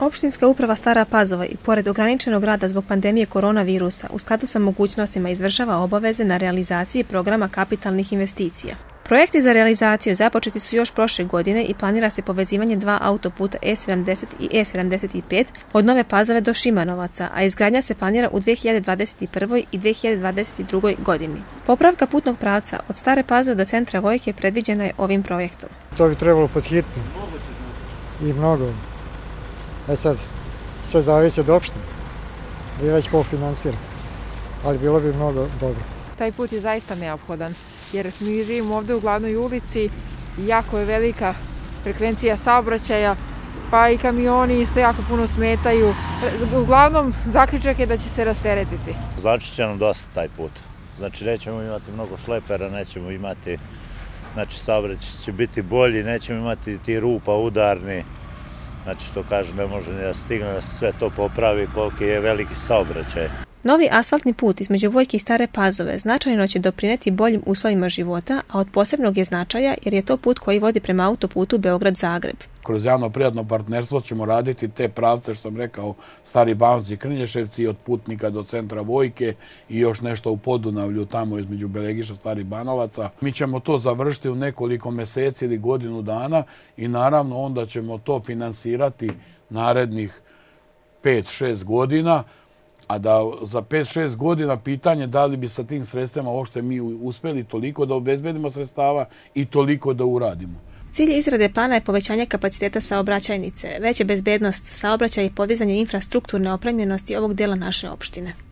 Opštinska uprava Stara Pazova i pored ograničenog rada zbog pandemije koronavirusa u skladu sa mogućnostima izvršava obaveze na realizaciji programa kapitalnih investicija. Projekti za realizaciju započeti su još prošle godine i planira se povezivanje dva autoputa E70 i E75 od Nove Pazove do Šimanovaca, a izgradnja se planira u 2021. i 2022. godini. Popravka putnog pravca od Stare Pazove do centra Vojke predviđena je ovim projektom. To bi trebalo pod hitno i mnogo. E sad, sve zavisi od opštine. I već ko finansira. Ali bilo bi mnogo dobro. Taj put je zaista neophodan, jer mi živimo ovde u glavnoj ulici, jako je velika frekvencija saobraćaja, pa i kamioni isto jako puno smetaju. Uglavnom, zaključak je da će se rasteretiti. Znači će nam dosta taj put. Znači, nećemo imati mnogo šlepera, nećemo imati, znači, saobraćaj će biti bolji, nećemo imati ti rupa udarni, Znači što kažu ne može ni da stigne da se sve to popravi koliki je veliki saobraćaj. Novi asfaltni put između Vojke i Stare Pazove značajno će doprineti boljim uslovima života, a od posebnog je značaja jer je to put koji vodi prema autoputu Beograd-Zagreb. Kroz javno prijatno partnerstvo ćemo raditi te pravce, što sam rekao, Stari Banci i Krnješevci, od putnika do centra Vojke i još nešto u Podunavlju, tamo između Belegiša, Stari Banovaca. Mi ćemo to završiti u nekoliko meseci ili godinu dana i naravno onda ćemo to finansirati narednih 5-6 godina, a da za 5-6 godina pitanje da li bi sa tim sredstvima uopšte mi uspeli toliko da obezbedimo sredstava i toliko da uradimo. Cilj izrade plana je povećanje kapaciteta saobraćajnice, veća bezbednost saobraćaja i podizanje infrastrukturne opremljenosti ovog dela naše opštine.